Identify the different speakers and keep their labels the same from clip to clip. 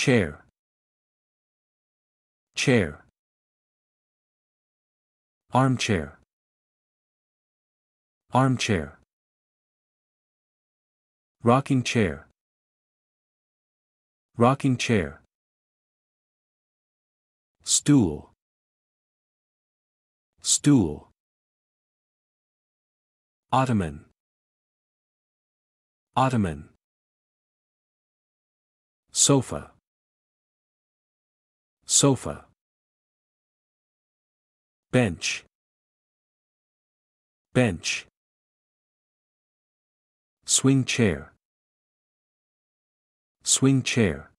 Speaker 1: chair, chair, armchair, armchair, rocking chair, rocking chair, stool, stool, ottoman, ottoman, sofa, sofa, bench, bench, swing chair, swing chair,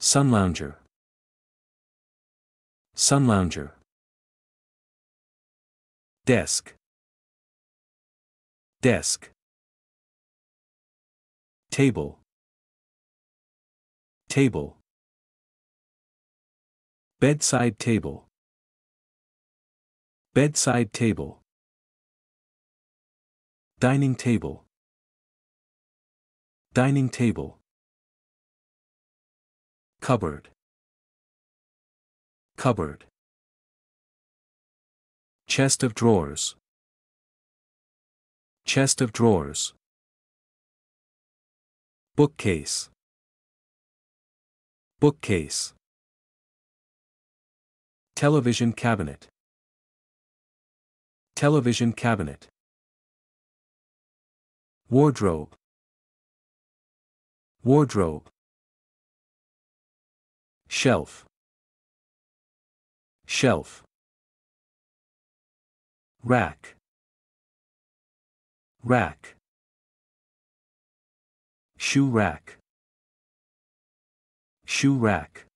Speaker 1: sun lounger, sun lounger, desk, desk, table, table, bedside table, bedside table, dining table, dining table, cupboard, cupboard, chest of drawers, chest of drawers, bookcase, bookcase, television cabinet, television cabinet, wardrobe, wardrobe, shelf, shelf, rack, rack, shoe rack, shoe rack,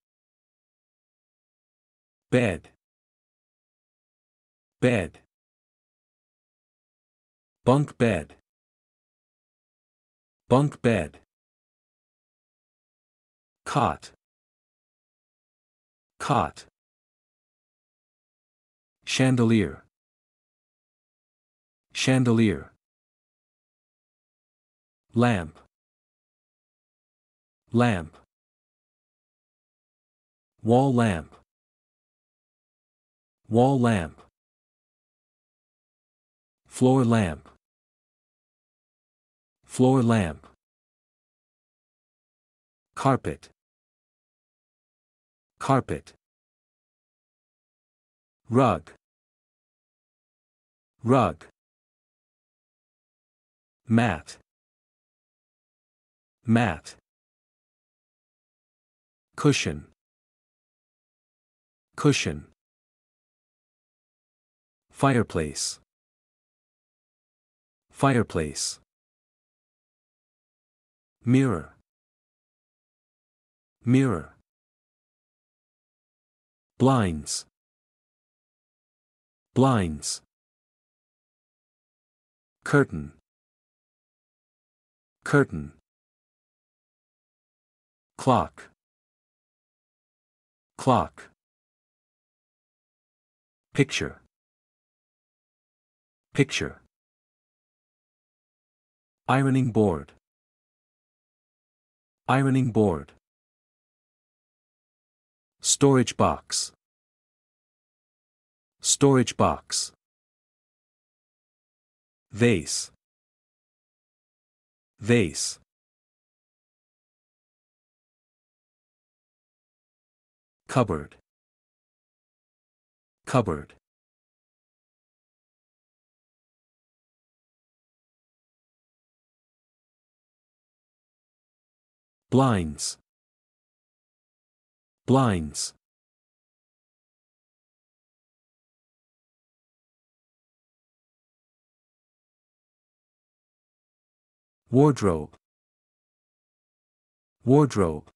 Speaker 1: bed, bed, bunk bed, bunk bed, cot, cot, chandelier, chandelier, lamp, lamp, wall lamp, wall lamp, floor lamp, floor lamp, carpet, carpet, rug, rug, mat, mat, cushion, cushion, fireplace, fireplace, mirror, mirror, blinds, blinds, curtain, curtain, clock, clock, picture, picture, ironing board, ironing board, storage box, storage box, vase, vase. Cupboard. Cupboard. Blinds. Blinds. Wardrobe. Wardrobe.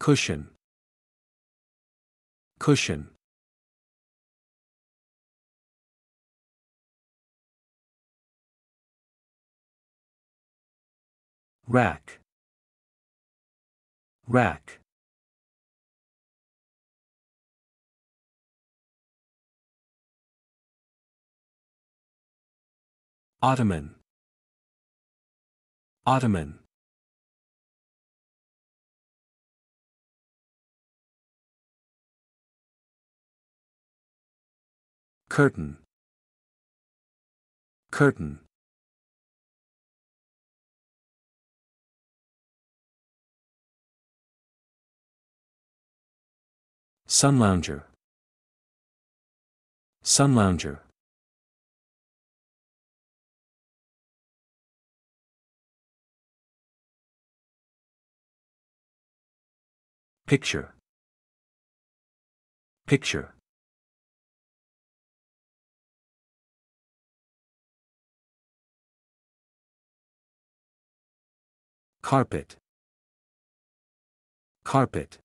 Speaker 1: Cushion. Cushion. rack rack ottoman. Ottoman. Curtain. Curtain. Sun lounger. Sun lounger. Picture. Picture. Carpet. Carpet.